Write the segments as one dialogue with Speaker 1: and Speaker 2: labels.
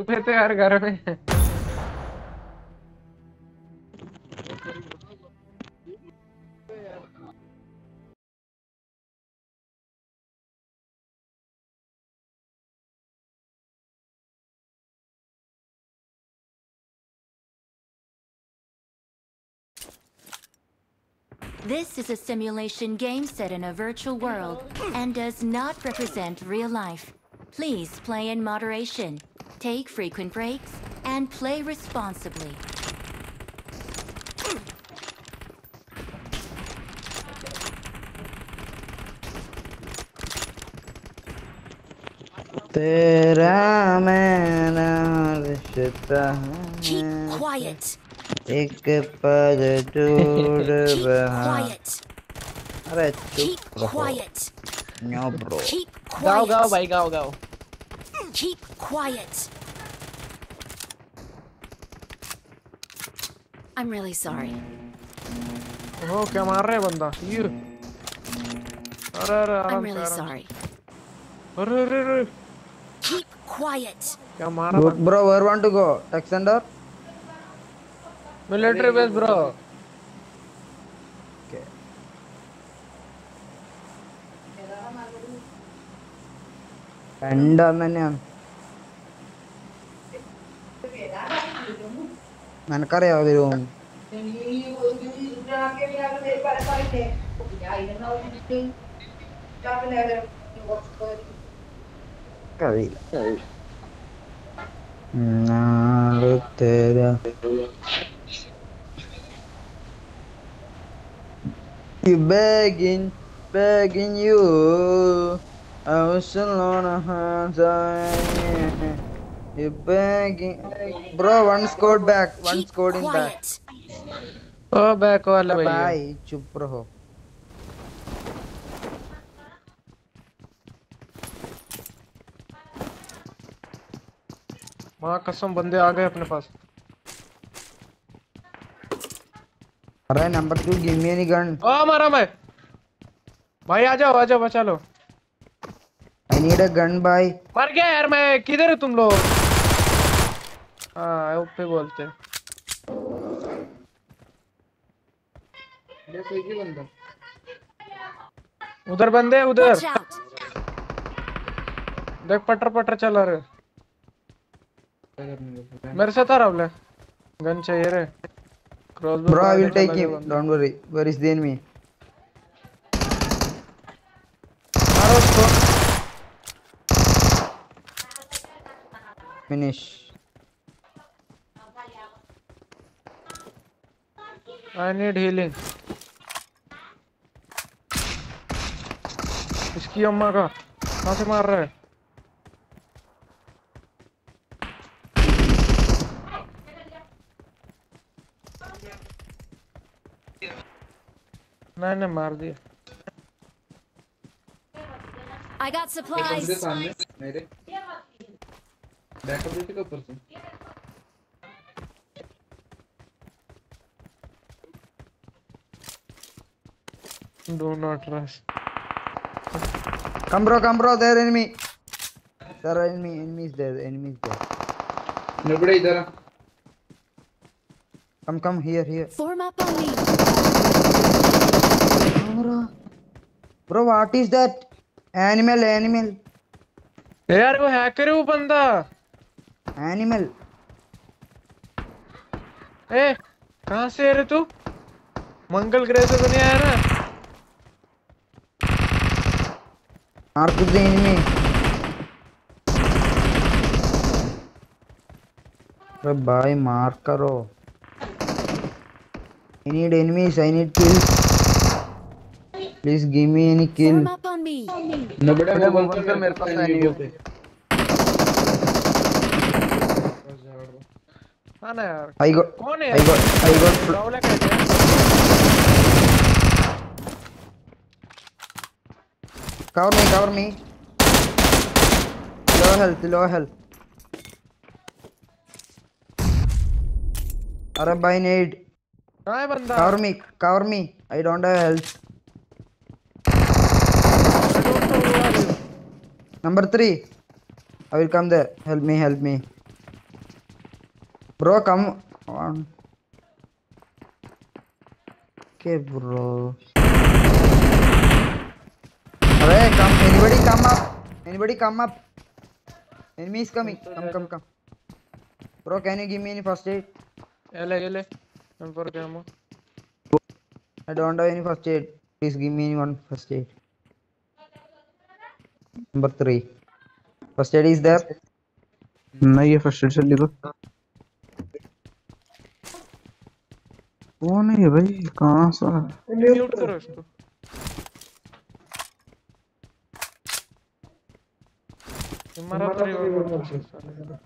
Speaker 1: तू फिर तो यार घर में
Speaker 2: This is a simulation game set in a virtual world and does not represent real life. Please play in moderation, take frequent breaks, and play responsibly.
Speaker 3: तेरा मेरा रिश्ता
Speaker 2: Keep
Speaker 3: है
Speaker 2: quiet.
Speaker 3: एक पद टूट
Speaker 2: Keep
Speaker 3: बहा
Speaker 2: quiet.
Speaker 3: अरे
Speaker 2: Keep
Speaker 3: चुप रहो No, bro.
Speaker 2: Keep
Speaker 1: quiet. Go,
Speaker 2: go
Speaker 1: away, go, go.
Speaker 2: Keep quiet. I'm really sorry.
Speaker 1: Oh, che amarre banda. You.
Speaker 2: I'm really sorry. Keep quiet.
Speaker 3: Bro, where want to go? Extender?
Speaker 1: Military base, bro.
Speaker 3: രണ്ടൊന്ന് തന്നെയാണ് നിനക്കറിയാവോ തരുമോ You begging, begging you. I was alone, hands You begging, bro. One scored back, one
Speaker 2: Keep
Speaker 3: scored in back.
Speaker 1: ओ back वाला भैया
Speaker 3: Bye, चुप रहो.
Speaker 1: माँ कसम बंदे आ गए अपने पास
Speaker 3: अरे number two, give me any gun.
Speaker 1: ओ मारा मैं भाई आ जाओ आ जाओ बचा लो
Speaker 3: Need a gun, bye.
Speaker 1: मर गया यार मैं किधर है तुम लोग हाँ पे बोलते हैं। उधर बंदे उधर देख पटर पटर चला रहे मेरे साथ आ रहा बोले गन चाहिए रे cross
Speaker 3: Bro, I will take him. Don't worry. Where is the enemy?
Speaker 1: मारो उसको
Speaker 3: Finish.
Speaker 1: आई नीड हीलिंग इसकी अम्मा का कहाँ से मार रहा है नहीं नहीं मार दिया
Speaker 2: I got supplies.
Speaker 4: मेरे बैकअप देते का ऊपर से
Speaker 1: do not rush
Speaker 3: Come, bro. Come, bro. There, enemy. There, are enemy. Enemy is there. Enemy is there.
Speaker 4: नबड़े इधर आ।
Speaker 3: Come, come here, here.
Speaker 2: Form up on me.
Speaker 3: Bro, bro, what is that? Animal, animal,
Speaker 1: यार वो hacker है वो बंदा
Speaker 3: animal.
Speaker 1: ए कहाँ से है रे तू मंगल ग्रह से तो नहीं आया ना
Speaker 3: Mark the enemy. अरे भाई मार करो I need enemies. I need kills. Please give me any kill.
Speaker 2: Form up on me.
Speaker 4: नबड़े
Speaker 1: अरे
Speaker 4: वो
Speaker 1: वो
Speaker 3: cover me cover me low health low health अरे भाई
Speaker 1: नीड काय बंदा?
Speaker 3: Cover me cover me I don't have health number 3 I will come there help me help me Bro, come on. Okay, bro. Hey, eh, come. Anybody come up. Anybody come up. Enemy is coming. Come, come, come. Bro, can you give me any first aid?
Speaker 1: Yale, yale. I'm for ammo.
Speaker 3: I don't have any first aid. Please give me one first aid. Number three. First aid is there.
Speaker 5: No, you first aid, sir. लो कौन है भाई कहाँ सा
Speaker 1: mute करो इसको। ये मरा तो रिवाइव कर दो साले।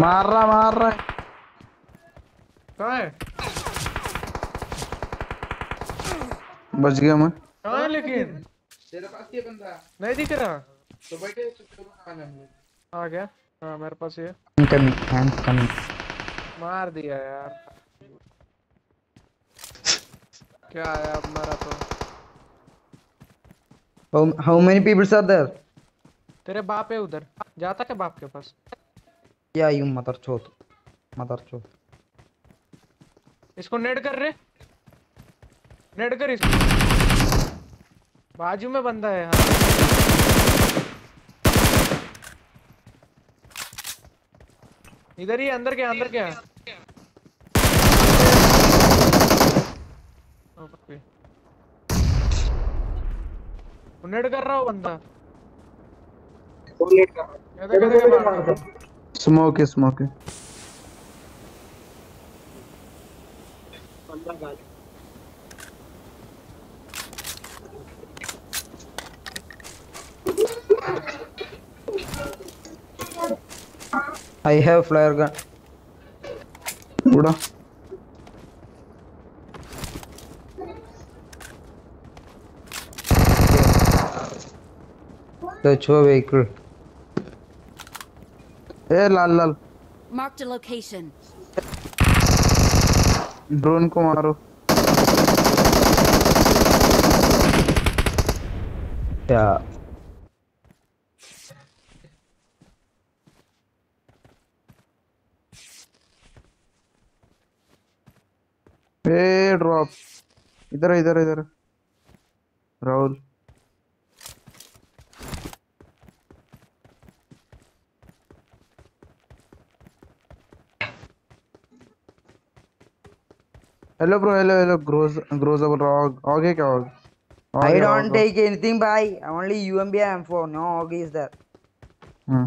Speaker 5: मार रहा मार रहा है।
Speaker 1: कहाँ है?
Speaker 5: बच गया मैं।
Speaker 1: कहाँ लेकिन?
Speaker 4: तेरे पास ये बंदा
Speaker 1: नहीं दिख रहा।
Speaker 4: तो बैठे चुप आ जा
Speaker 1: आ गया। हाँ मेरे पास ये।
Speaker 3: कमिंग कमिंग
Speaker 1: मार दिया यार। क्या है अब मेरा तो?
Speaker 3: How how many people are
Speaker 1: तेरे बाप है उधर। जाता क्या बाप के पास?
Speaker 3: क्या यू मदर चोट मदर चोट
Speaker 1: इसको नेट कर रहे नेट कर इसको। बाजू में बंदा है हाँ इधर ही अंदर क्या अंदर क्या नेट कर रहा हो बंदा। बुलेट कर रहा है।
Speaker 5: स्मोक है स्मोक है।
Speaker 3: I have flare gun.
Speaker 5: उड़ा
Speaker 3: The show vehicle.
Speaker 5: ए लाल लाल
Speaker 2: Marked a location.
Speaker 5: ड्रोन को मारो
Speaker 3: Yeah.
Speaker 5: ड्रॉप इधर है, इधर है, इधर Rahul. Hello bro hello hello Groza Groza अब रॉग आगे क्या होगा?
Speaker 3: I don't take anything by only UMB M4. No OG is there.
Speaker 5: हाँ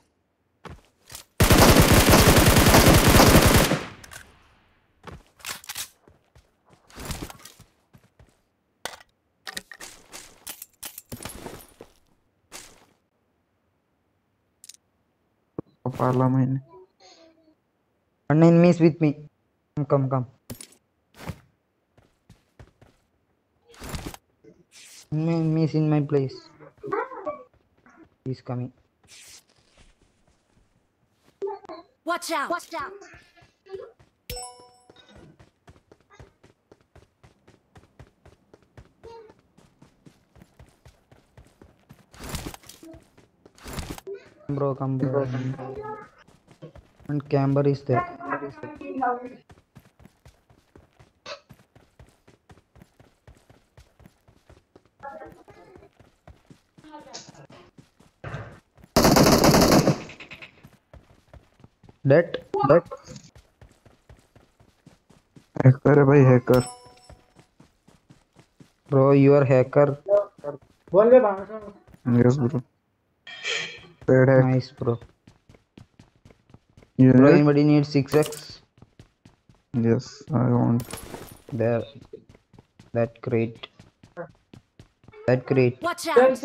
Speaker 5: मैंने
Speaker 3: One enemy is with me. Come, come, come. Is in my place. He's coming.
Speaker 2: Watch out. Watch out.
Speaker 3: Bro, come, bro. Come, bro. And camber is there. Dead. Dead.
Speaker 5: Hacker है भाई hacker
Speaker 3: Bro, you are hacker.
Speaker 5: Yes bro
Speaker 3: Nice, bro.
Speaker 5: You
Speaker 3: bro, anybody need 6x?
Speaker 5: Yes, I want.
Speaker 3: There. That crate. That crate.
Speaker 2: Watch out!
Speaker 3: चल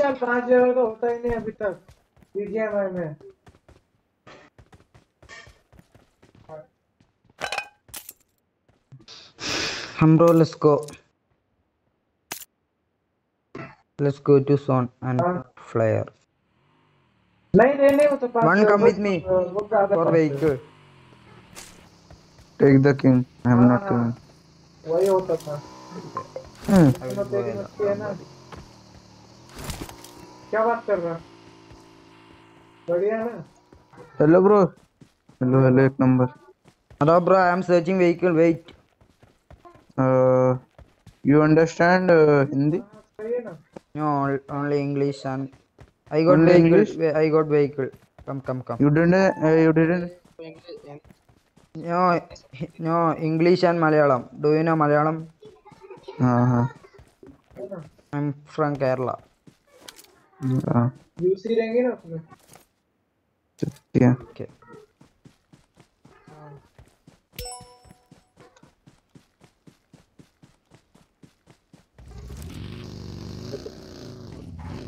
Speaker 3: bro, let's go. Let's go to zone and flyer.
Speaker 1: नहीं रे नहीं वो तो पास
Speaker 3: one come with me for wake
Speaker 5: take the king I am not
Speaker 1: वही होता था। तो क्या बात कर रहा? बढ़िया ना।
Speaker 5: हेलो ब्रो हेलो हेलो एक number
Speaker 3: hello bro I am searching vehicle wait
Speaker 5: you understand Hindi
Speaker 3: only English and I got vehicle.
Speaker 5: English?
Speaker 3: I got vehicle. Come, come, come.
Speaker 5: You didn't. Uh, you didn't.
Speaker 3: No, no. English and Malayalam. Do you know Malayalam?
Speaker 5: Uh huh.
Speaker 3: I'm from Kerala.
Speaker 1: Uh -huh.
Speaker 5: Yeah.
Speaker 3: Okay.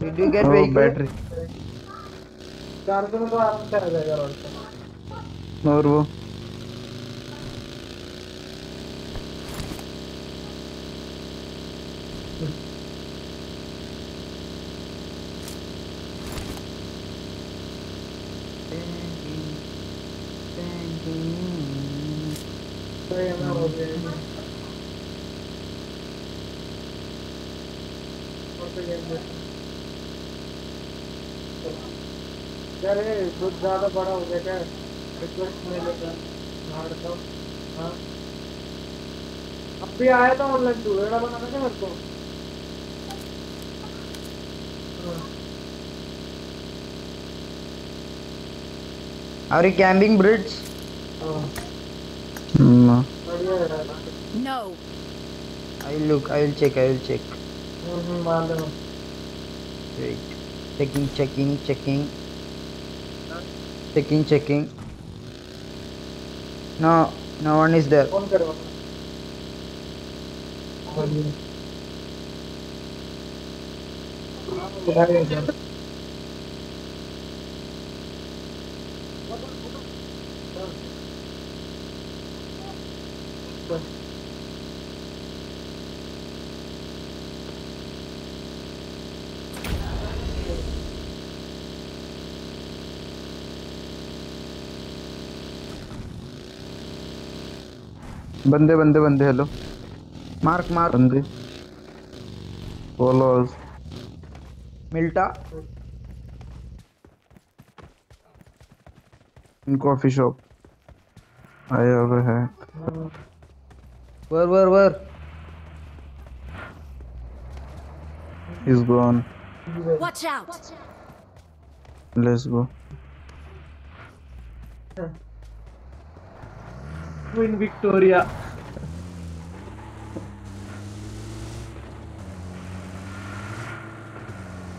Speaker 3: Did you get
Speaker 5: Oh,
Speaker 3: vehicle?
Speaker 5: battery.
Speaker 1: चार तो आराम आ जाएगा road
Speaker 5: और वो
Speaker 1: तो ये ना रे दूध ज़्यादा बड़ा हो गया क्या रिक्वेस्ट नहीं लेता हार्ड तो हाँ अब भी आया था ऑनलाइन तू एड़ा बनाना क्या मेरे को
Speaker 3: Are you camping bridge?
Speaker 1: बढ़िया है यार
Speaker 2: No.
Speaker 3: I will look. I check. I check.
Speaker 1: Hmm hmm
Speaker 3: Wait. Checking, checking, checking. Checking, checking. No, no one is there.
Speaker 1: Thank you.
Speaker 5: बंदे बंदे बंदे हेलो
Speaker 3: Mark. Mark.
Speaker 5: बंदे follow
Speaker 3: Milta.
Speaker 5: In coffee shop आया हुआ है
Speaker 3: Where? Where? Where?
Speaker 5: Is gone
Speaker 2: Watch out.
Speaker 5: Let's go
Speaker 1: queen Victoria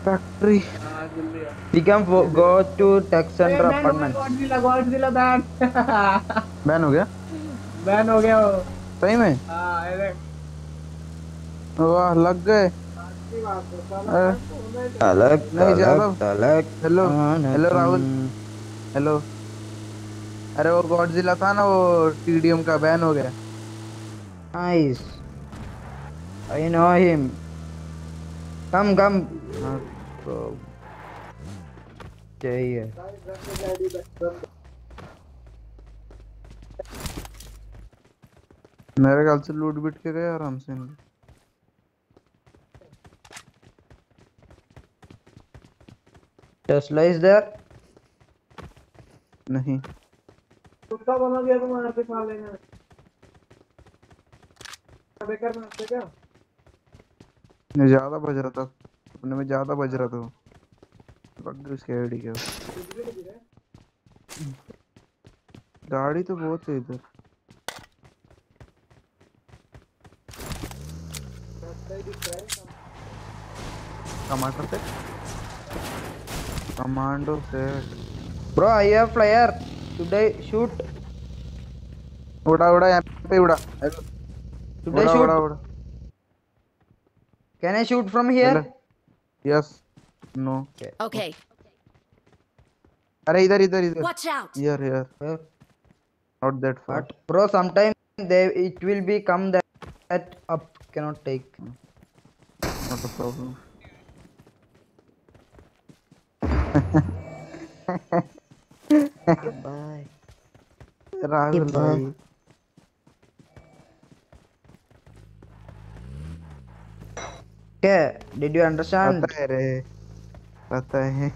Speaker 5: factory
Speaker 3: We can go to tech center apartments.
Speaker 1: Godzilla Godzilla ban
Speaker 5: ban हो गया
Speaker 1: ban हो गया वो
Speaker 5: सही में?
Speaker 1: हाँ अरे
Speaker 5: वाह लग गए।
Speaker 3: talak,
Speaker 5: Jadav.
Speaker 3: talak. Hello
Speaker 5: hello Rahul. Hello. अरे वो गॉडजिला था ना वो टीडीएम का बैन हो गया
Speaker 3: Nice. I know him. Come, come. हाँ, तो चाहिए
Speaker 5: मेरे ख्याल से लूट बिट के गए आराम से।
Speaker 3: Tesla is there.
Speaker 5: नहीं
Speaker 1: कुत्ता बना दिया तुम यहाँ पे खा लेना बेकार में हँसते क्या?
Speaker 5: मैं ज़्यादा बज रहा था। अपने में ज़्यादा बज रहा था गई उसके आईडी के। गाड़ी तो बहुत है इधर। टमाटर से commando set
Speaker 3: Bro, I have flyer. Should I shoot?
Speaker 5: उड़ा उड़ा यहाँ पे उड़ा हेलो
Speaker 3: Should I
Speaker 5: उड़ा
Speaker 3: shoot?
Speaker 5: उड़ा उड़ा
Speaker 3: Can I shoot from here?
Speaker 5: Yes no
Speaker 2: Okay.
Speaker 5: अरे इधर इधर इधर
Speaker 2: Watch out.
Speaker 5: Here here
Speaker 3: Where?
Speaker 5: Not that far
Speaker 3: But bro, sometime they it will be come there. at up cannot take.
Speaker 5: Not a problem.
Speaker 3: Bye.
Speaker 5: Rahul
Speaker 3: Goodbye.
Speaker 5: भाई
Speaker 3: Okay, did you understand?
Speaker 5: पता है रे पता है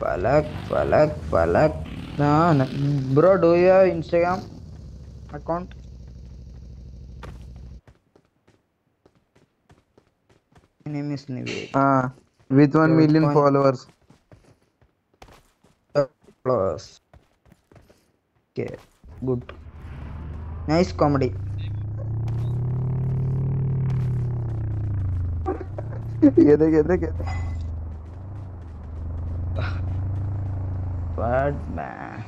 Speaker 3: Palak, Palak, Palak. No, no. Bro, do you have Instagram account? My name is Nivek.
Speaker 5: हाँ with one
Speaker 3: Your
Speaker 5: million
Speaker 3: point.
Speaker 5: followers
Speaker 3: Plus. Okay, good. Nice comedy.
Speaker 5: ये देख ये देख ये देख।
Speaker 3: What man?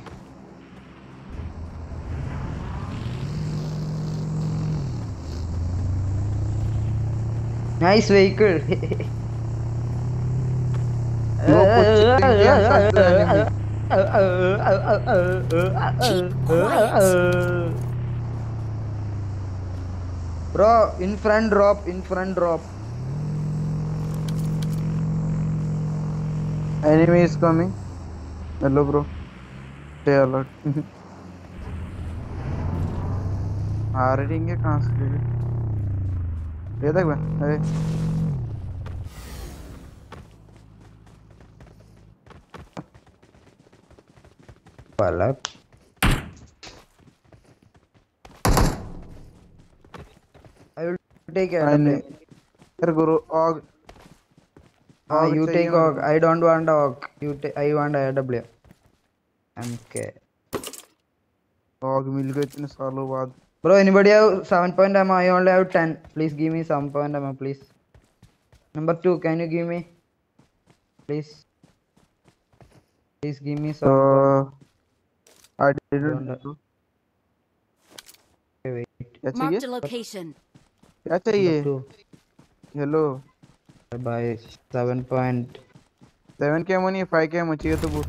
Speaker 3: Nice vehicle.
Speaker 5: No
Speaker 3: Bro, in front drop, in front drop.
Speaker 5: enemy is coming hello bro stay alert आ रहे हैं कहाँ से ये देख बे अरे
Speaker 3: Palak. I will take it.
Speaker 5: मैंने यार गुरु और
Speaker 3: Ah,
Speaker 5: og
Speaker 3: you
Speaker 5: चाहिए
Speaker 3: take
Speaker 5: मुझे।
Speaker 3: og. I don't want og. You take. I want AW. MK.
Speaker 5: og मिल गए इतने सालों बाद
Speaker 3: Bro, anybody have seven point ammo? I only have ten. Please give me seven point ammo, please. Number two, can you give me? Please. Please give me
Speaker 5: तो
Speaker 3: seven.
Speaker 5: I didn't
Speaker 3: Okay, wait.
Speaker 5: क्या
Speaker 2: Marked
Speaker 5: चाहिए
Speaker 2: a location.
Speaker 5: क्या चाहिए
Speaker 3: two. By seven point.
Speaker 5: Seven के ammo नहीं five के ammo चाहिए तो वो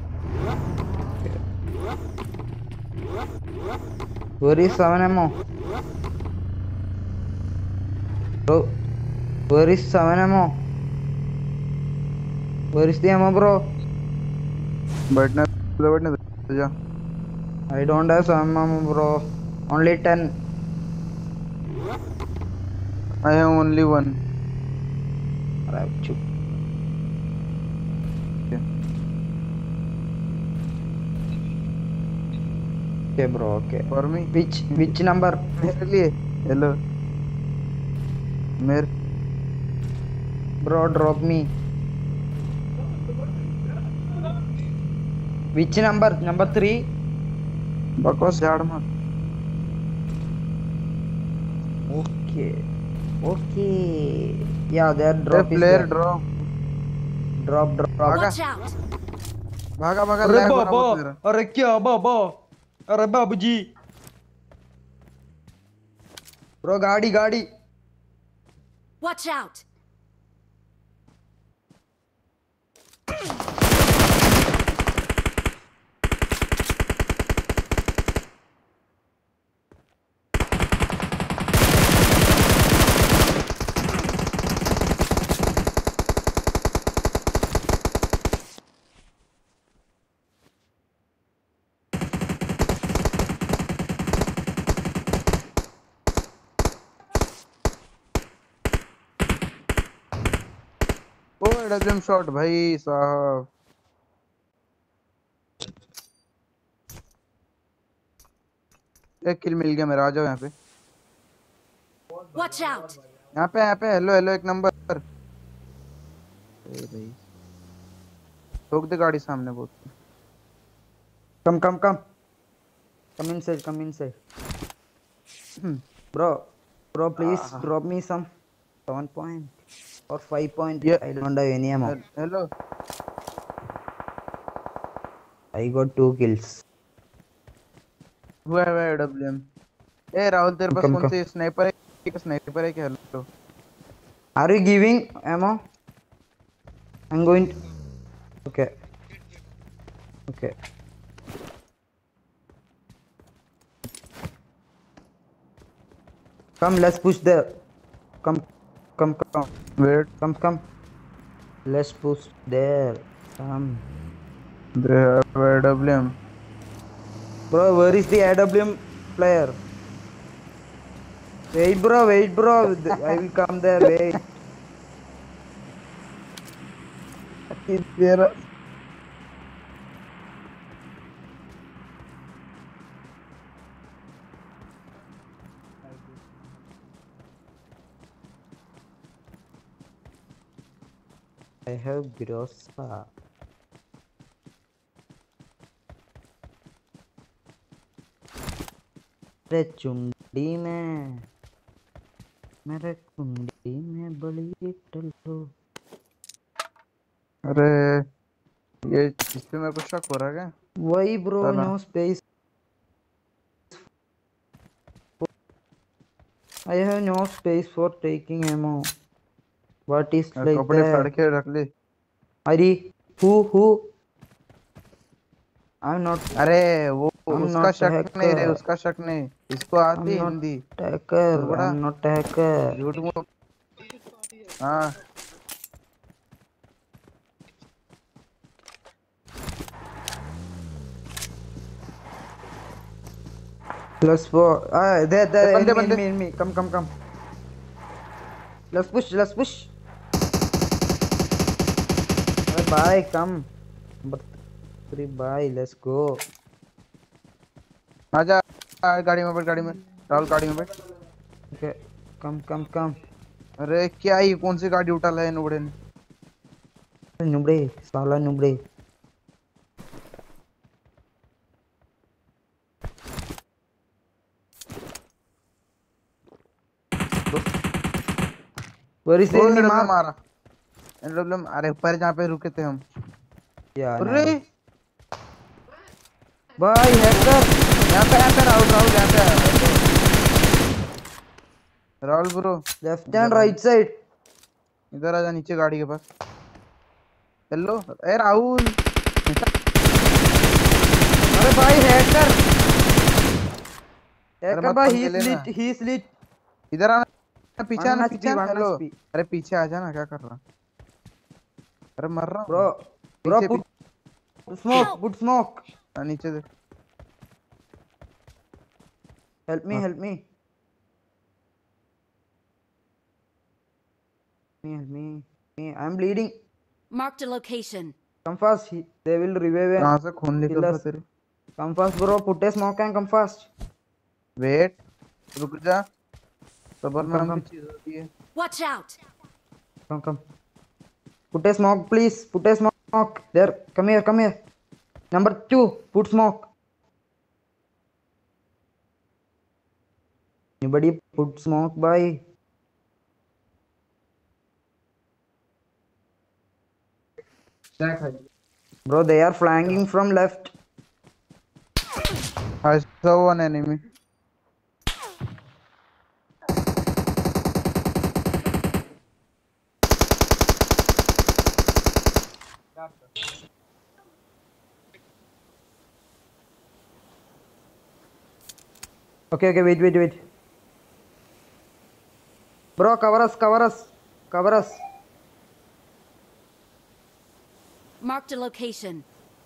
Speaker 3: Where is seven ammo? Bro, where is seven ammo? Where is the ammo, bro?
Speaker 5: बैठने बैठने जा
Speaker 3: I don't have seven ammo, bro. Only ten.
Speaker 5: I have only one
Speaker 3: Alright, chuk. Okay, bro. Okay.
Speaker 5: for me
Speaker 3: Which which number?
Speaker 5: लिए hello मेरे
Speaker 3: Bro, drop me. Which number? Number three.
Speaker 5: बकवास झाड़ मार
Speaker 3: okay okay या there drop
Speaker 5: player
Speaker 3: drop drop
Speaker 2: drop भागा
Speaker 5: भागा भागा
Speaker 3: अरे बाबा अरे क्या बाबा अरे बाबूजी ब्रो गाड़ी गाड़ी
Speaker 2: वॉच आउट
Speaker 5: ओ एडब्ल्यूएम शॉट भाई साहब एक किल मिल गया मेरा आ जाओ यहाँ पे! यहाँ पे यहाँ पे हेलो हेलो एक नंबर भाई ठोक दे गाड़ी सामने बहुत
Speaker 3: come come come come inside come inside bro bro please drop me some seven point or five point
Speaker 5: Yeah.
Speaker 3: i don't have any ammo
Speaker 5: hello
Speaker 3: i got two kills
Speaker 5: हुआ है AWM ए राहुल तेरे पास
Speaker 3: कम,
Speaker 5: कौन
Speaker 3: कम।
Speaker 5: सी sniper है एक sniper है क्या hello
Speaker 3: are you giving ammo i'm going to... okay okay Come, let's push there. Come, come, come,
Speaker 5: Wait,
Speaker 3: come, come. Let's push there. Come.
Speaker 5: they have AWM.
Speaker 3: Bro, where is the AWM player? Wait, bro, wait, bro. I will come there. Wait.
Speaker 5: There.
Speaker 3: I have Grossa. अरे चुंडी में मेरे कुंडी में बड़ी टल्लो
Speaker 5: अरे ये इस पे मेरे को शक हो रहा है क्या
Speaker 3: वही
Speaker 5: bro
Speaker 3: no space I have no space for taking ammo. What is
Speaker 5: मेरे
Speaker 3: like
Speaker 5: कपड़े फाड़? के रख ले
Speaker 3: Ari, who who? I'm not
Speaker 5: अरे वो
Speaker 3: I'm
Speaker 5: उसका शक नहीं रे. उसका शक नहीं इसको आती हिंदी. बड़ा-
Speaker 3: I'm not a hacker.
Speaker 5: झूठ बोल हाँ
Speaker 3: four. Ah, there, there.
Speaker 5: बंदे, बंदे।
Speaker 3: enemy, enemy. Come, come, come. Let's push. Bye. Come. But. Bye. Let's go.
Speaker 5: आजा गाड़ी में बैठ गाड़ी में राहुल गाड़ी में बैठ
Speaker 3: Okay. Come, come, come.
Speaker 5: अरे क्या ये कौन सी गाड़ी उठा है नुबड़े ने
Speaker 3: नुबड़े साला नुबड़े Where is the
Speaker 5: वो
Speaker 3: enemy
Speaker 5: NW
Speaker 3: mark?
Speaker 5: मारा NW अरे ऊपर जहाँ पे रुके थे हम।
Speaker 3: Yeah,
Speaker 5: अरे.
Speaker 3: Bye, hacker.
Speaker 5: यहाँ पे यहाँ पे राहुल यहाँ पे। Rahul bro.
Speaker 3: Left and right side.
Speaker 5: इधर आजा नीचे गाड़ी के पास। हेलो ए राहुल!
Speaker 3: अरे भाई हैकर! हैकर भाई ही lit ही lit
Speaker 5: इधर आना पीछे आना पीछे आना हेलो अरे पीछे आ जाना क्या कर रहा? अरे मर रहा हूँ।
Speaker 3: bro bro
Speaker 5: पीछे,
Speaker 3: put smoke put smoke
Speaker 5: हाँ, नीचे देख
Speaker 3: help me
Speaker 5: हाँ.
Speaker 3: help me me help me me i'm bleeding
Speaker 2: Marked a location.
Speaker 3: come fast he, they will revive and
Speaker 5: कहाँ से खून निकल रहा. तेरे
Speaker 3: come fast bro put a smoke and come fast
Speaker 5: wait रुक जा सबर
Speaker 3: कम,
Speaker 5: नाम
Speaker 3: कम।
Speaker 5: की चीज़ होती है
Speaker 2: Watch out!
Speaker 3: come come Put a smoke, please. Put a smoke. There. Come here, come here. Number two. Put smoke. Anybody put smoke by? Bro, they are flanking from left.
Speaker 5: I saw one enemy.
Speaker 3: Okay okay wait wait wait. Bro cover us cover us cover us.
Speaker 2: Marked a location.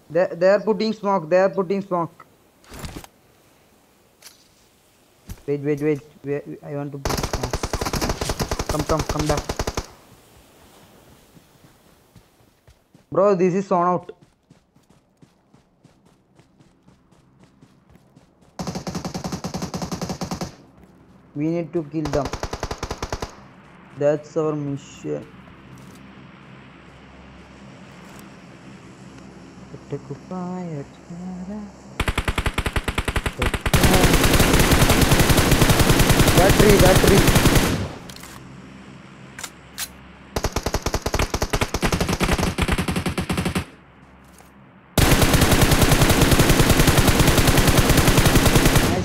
Speaker 3: they, they are putting smoke they are putting smoke. Wait wait wait. Wait i want to put smoke. Come come come back. Bro this is on out we need to kill them that's our mission. Battery, battery.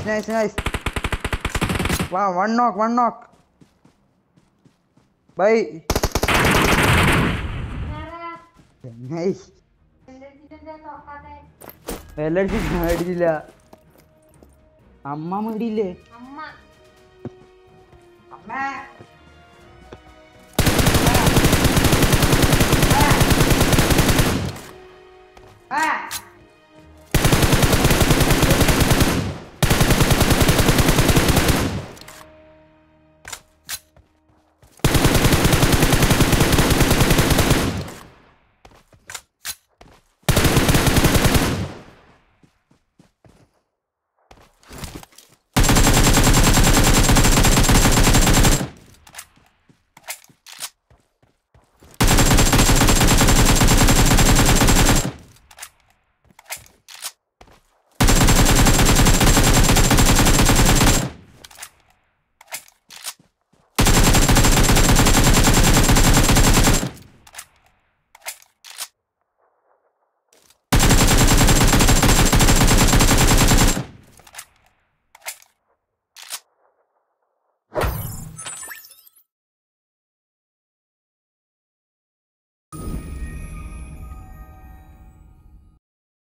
Speaker 3: Nice, nice, nice. Wow, one knock, one knock. Bye. Nice. വെല്ലടിച്ചില്ല അടിച്ചില്ല അമ്മ മേടിയില്ലേ ആ